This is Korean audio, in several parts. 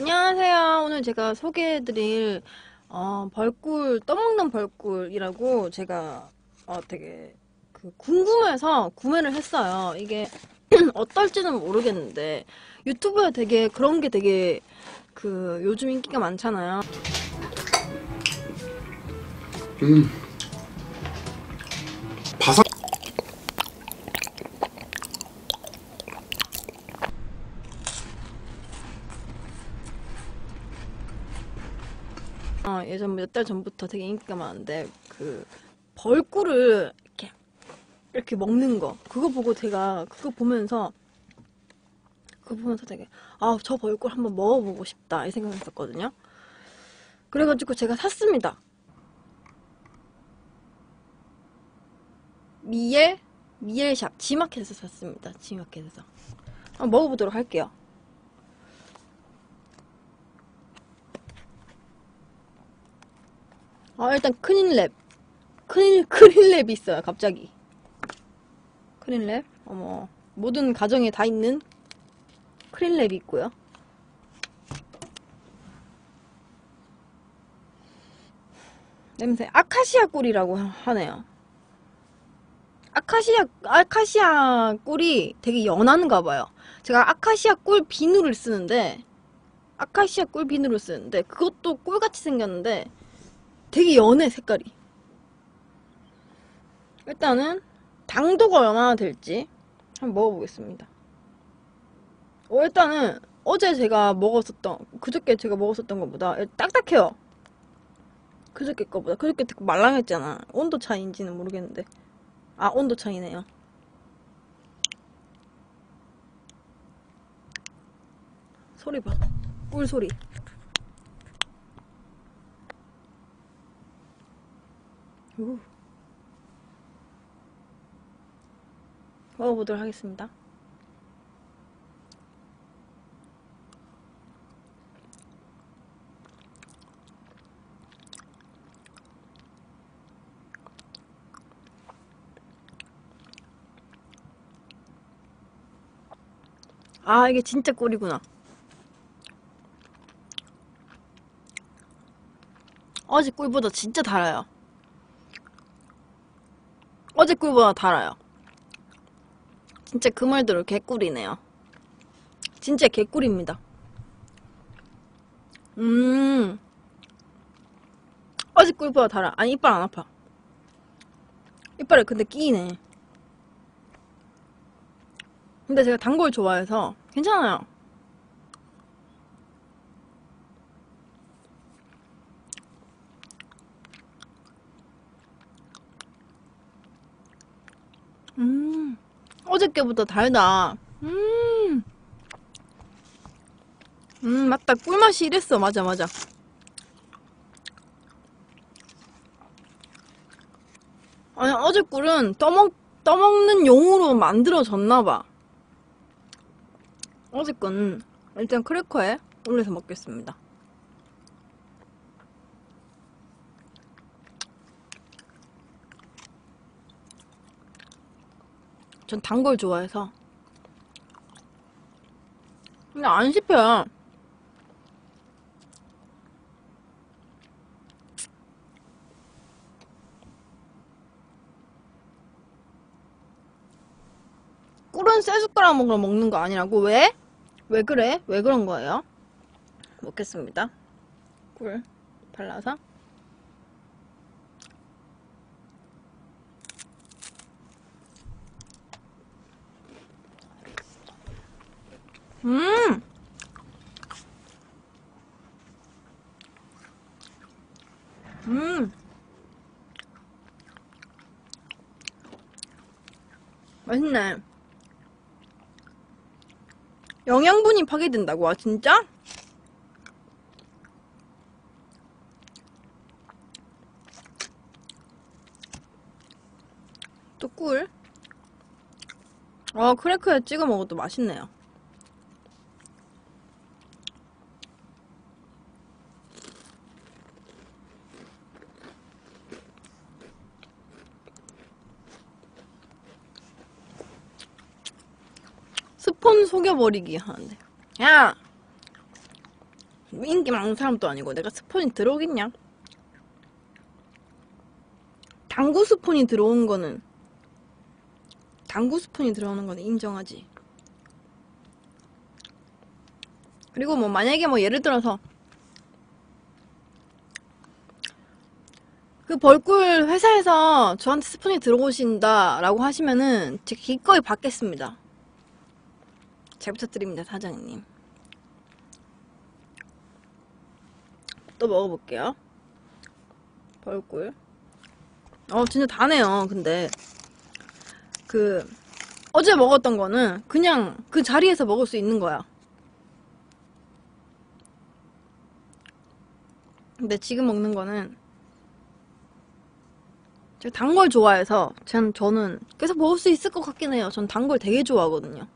안녕하세요. 오늘 제가 소개해드릴 어, 벌꿀 떠먹는 벌꿀이라고 제가 어, 되게 그 궁금해서 구매를 했어요. 이게 어떨지는 모르겠는데 유튜브에 되게 그런 게 되게 그 요즘 인기가 많잖아요. 음. 예전 몇 달 전부터 되게 인기가 많은데 그 벌꿀을 이렇게 이렇게 먹는 거 그거 보고 제가 그거 보면서 그거 보면서 되게 아 저 벌꿀 한번 먹어보고 싶다 이 생각했었거든요. 그래가지고 제가 샀습니다. 미엘 미엘샵 지마켓에서 샀습니다. 지마켓에서 한번 먹어보도록 할게요. 아 일단 크린랩. 크린 크린랩이 있어요 갑자기. 크린랩? 어머. 모든 가정에 다 있는 크린랩이 있고요. 냄새 아카시아 꿀이라고 하네요. 아카시아 아카시아 꿀이 되게 연한가 봐요. 제가 아카시아 꿀 비누를 쓰는데 아카시아 꿀 비누를 쓰는데 그것도 꿀같이 생겼는데 되게 연해 색깔이. 일단은 당도가 얼마나 될지 한번 먹어보겠습니다. 어, 일단은 어제 제가 먹었었던 그저께 제가 먹었었던 것보다 딱딱해요. 그저께 거보다. 그저께 되게 말랑했잖아. 온도 차이인지는 모르겠는데. 아 온도 차이네요. 소리 봐 꿀 소리 오. 먹어보도록 하겠습니다. 아, 이게 진짜 꿀이구나. 어제 꿀보다 진짜 달아요. 어제 꿀보다 달아요. 진짜 그 말대로 개꿀이네요. 진짜 개꿀입니다. 음. 어제 꿀보다 달아. 아니, 이빨 안 아파. 이빨에 근데 끼이네. 근데 제가 단 걸 좋아해서 괜찮아요. 음, 어저께보다 달다. 음, 음, 맞다. 꿀맛이 이랬어. 맞아, 맞아. 아니, 어제 꿀은 떠먹, 떠먹는 용으로 만들어졌나봐. 어제 건 일단 크래커에 올려서 먹겠습니다. 전 단 걸 좋아해서. 근데 안 씹혀요. 꿀은 쇠 숟가락으로 먹는 거 아니라고? 왜? 왜 그래? 왜 그런 거예요? 먹겠습니다. 꿀 발라서. 음! 음! 맛있네. 영양분이 파괴된다고? 아, 진짜? 또 꿀. 아, 크래커에 찍어 먹어도 맛있네요. 폰 속여버리기 하는데. 야! 인기 많은 사람도 아니고 내가 스폰이 들어오겠냐? 당구 스폰이 들어온 거는 당구 스폰이 들어오는 거는 인정하지. 그리고 뭐 만약에 뭐 예를 들어서 그 벌꿀 회사에서 저한테 스폰이 들어오신다라고 하시면은 제가 기꺼이 받겠습니다. 잘 부탁드립니다, 사장님. 또 먹어볼게요. 벌꿀. 어, 진짜 다네요, 근데. 그, 어제 먹었던 거는 그냥 그 자리에서 먹을 수 있는 거야. 근데 지금 먹는 거는 제가 단 걸 좋아해서 전, 저는 계속 먹을 수 있을 것 같긴 해요. 전 단 걸 되게 좋아하거든요.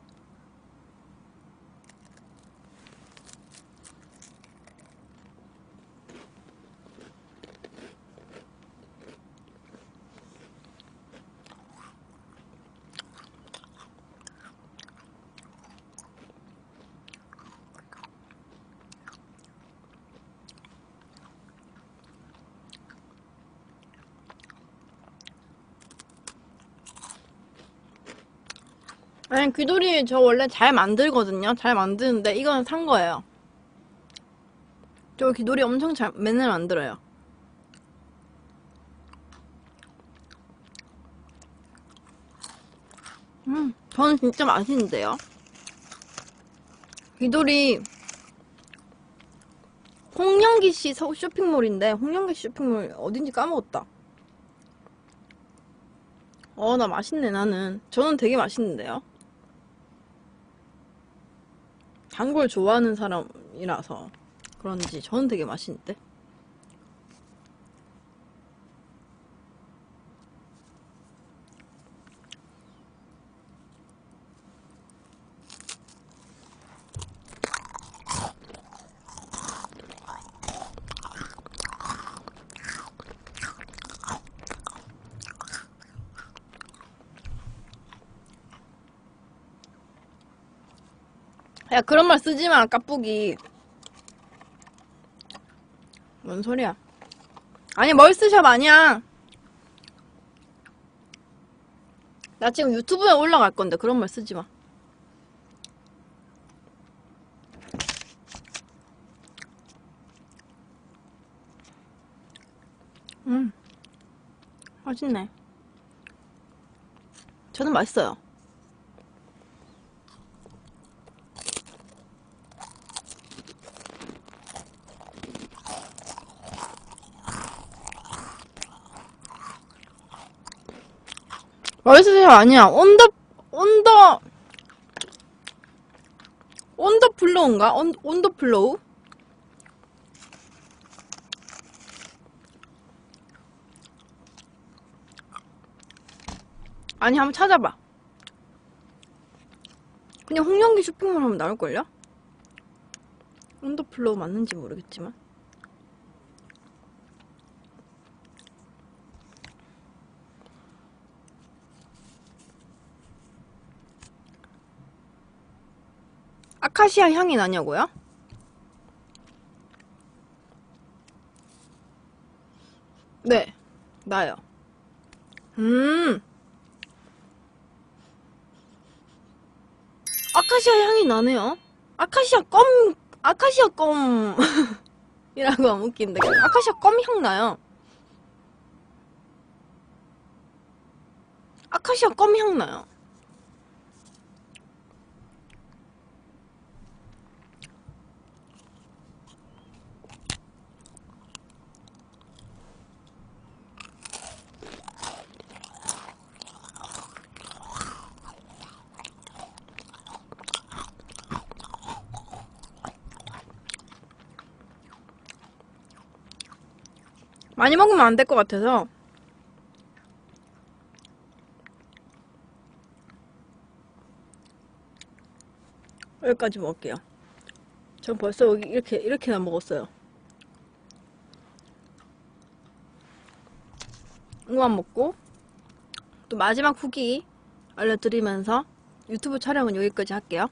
아니 귀돌이 저 원래 잘 만들거든요. 잘 만드는데 이건 산 거예요. 저 귀돌이 엄청 잘 맨날 만들어요. 음, 저는 진짜 맛있는데요. 귀돌이 홍영기 씨 서- 쇼핑몰인데 홍영기 씨 쇼핑몰 어딘지 까먹었다. 어, 나 맛있네, 나는. 저는 되게 맛있는데요. 단 걸 좋아하는 사람이라서 그런지 저는 되게 맛있는데. 야, 그런 말 쓰지 마, 까쁘기. 뭔 소리야? 아니, 멀스샵 아니야. 나 지금 유튜브에 올라갈 건데, 그런 말 쓰지 마. 음, 맛있네. 저는 맛있어요. 월스샵 아니야. 온더, 온더, 온더 플로우인가? 온, 온더 플로우? 아니, 한번 찾아봐. 그냥 홍영기 쇼핑몰 하면 나올걸요? 온더 플로우 맞는지 모르겠지만. 아카시아 향이 나냐고요? 네, 나요. 음. 아카시아 향이 나네요. 아카시아 껌, 아카시아 껌. 이라고 하면 웃긴데. 아카시아 껌 향 나요. 아카시아 껌 향 나요. 많이 먹으면 안 될 것 같아서 여기까지 먹을게요. 전 벌써 이렇게 이렇게나 먹었어요. 이거만 먹고 또 마지막 후기 알려드리면서 유튜브 촬영은 여기까지 할게요.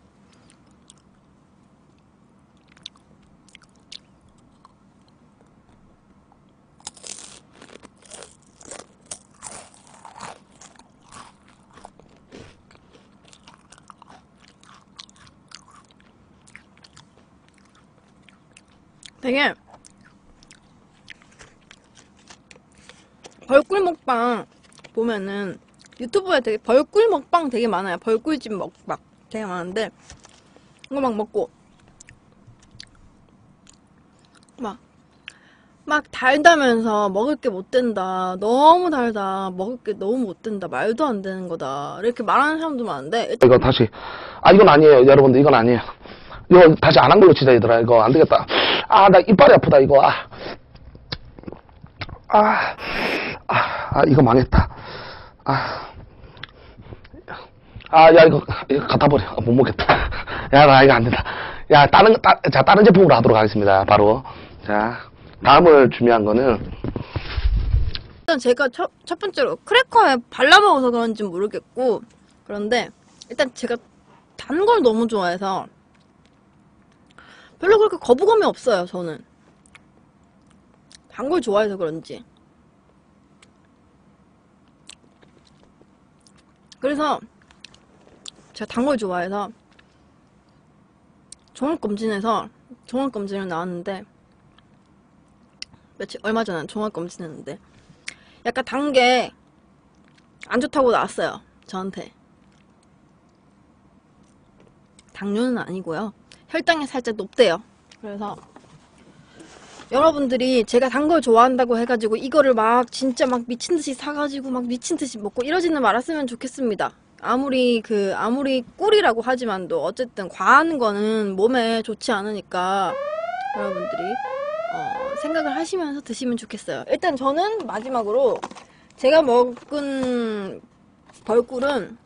되게 벌꿀 먹방 보면은 유튜브에 되게 벌꿀 먹방 되게 많아요. 벌꿀집 먹방 되게 많은데 이거 막 먹고 막 막 달다면서 먹을 게 못 된다. 너무 달다. 먹을 게 너무 못 된다. 말도 안 되는 거다. 이렇게 말하는 사람도 많은데 이거 다시 아 이건 아니에요 여러분들 이건 아니에요 이거 다시 안 한 걸로 치자 얘들아 이거 안 되겠다 아 나 이빨이 아프다 이거 아, 아, 아, 아 이거 망했다 아, 아, 야, 이거, 이거 갖다 버려. 아, 못 먹겠다. 야, 나 이거 안 된다. 야, 다른, 따, 자, 다른 제품으로 하도록 하겠습니다. 바로. 자, 다음을 준비한 거는, 일단 제가 첫, 첫 번째로 크래커에 발라 먹어서 그런지 모르겠고 그런데 일단 제가 단 걸 너무 좋아해서 별로 그렇게 거부감이 없어요 저는 단 걸 좋아해서 그런지 그래서 제가 단 걸 좋아해서 종합검진에서 종합검진을 나왔는데 며칠 얼마 전에 종합검진 했는데 약간 단 게 안 좋다고 나왔어요. 저한테. 당뇨는 아니고요. 혈당이 살짝 높대요. 그래서 여러분들이 제가 단 걸 좋아한다고 해가지고 이거를 막 진짜 막 미친 듯이 사가지고 막 미친 듯이 먹고 이러지는 말았으면 좋겠습니다. 아무리 그 아무리 꿀이라고 하지만도 어쨌든 과한 거는 몸에 좋지 않으니까 여러분들이 어, 생각을 하시면서 드시면 좋겠어요. 일단 저는 마지막으로 제가 먹은 벌꿀은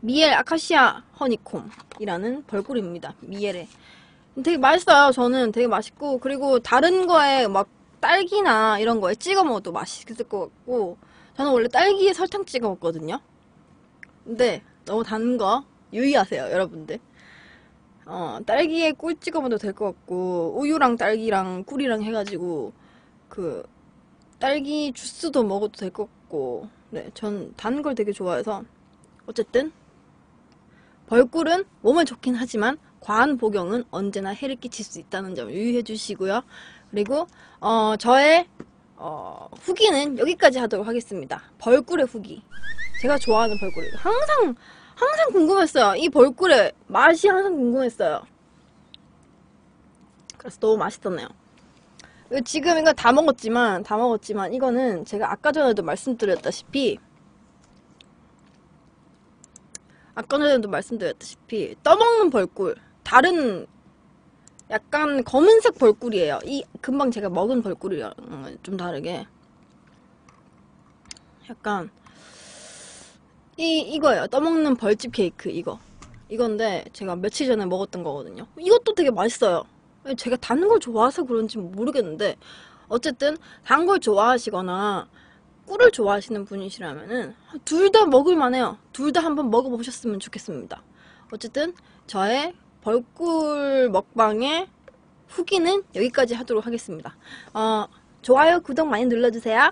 미엘 아카시아 허니콤이라는 벌꿀입니다. 미엘에. 되게 맛있어요. 저는 되게 맛있고 그리고 다른 거에 막 딸기나 이런 거에 찍어 먹어도 맛있을 것 같고 저는 원래 딸기에 설탕 찍어 먹거든요. 근데 너무 단 거 유의하세요, 여러분들. 어, 딸기에 꿀 찍어 먹어도 될 것 같고, 우유랑 딸기랑 꿀이랑 해가지고, 그, 딸기 주스도 먹어도 될 것 같고, 네, 전 단 걸 되게 좋아해서, 어쨌든, 벌꿀은 몸에 좋긴 하지만, 과한 복용은 언제나 해를 끼칠 수 있다는 점 유의해 주시고요. 그리고, 어, 저의, 어, 후기는 여기까지 하도록 하겠습니다. 벌꿀의 후기. 제가 좋아하는 벌꿀이 항상, 항상 궁금했어요. 이 벌꿀의 맛이 항상 궁금했어요. 그래서 너무 맛있었네요. 지금 이거 다 먹었지만, 다 먹었지만, 이거는 제가 아까 전에도 말씀드렸다시피, 아까 전에도 말씀드렸다시피, 떠먹는 벌꿀, 다른, 약간 검은색 벌꿀이에요. 이, 금방 제가 먹은 벌꿀이랑 좀 다르게. 약간, 이, 이거예요. 떠먹는 벌집 케이크, 이거. 이건데, 제가 며칠 전에 먹었던 거거든요. 이것도 되게 맛있어요. 제가 단 걸 좋아해서 그런지 모르겠는데, 어쨌든, 단 걸 좋아하시거나, 꿀을 좋아하시는 분이시라면은, 둘 다 먹을만해요. 둘 다 한번 먹어보셨으면 좋겠습니다. 어쨌든, 저의 벌꿀 먹방의 후기는 여기까지 하도록 하겠습니다. 어, 좋아요, 구독 많이 눌러주세요.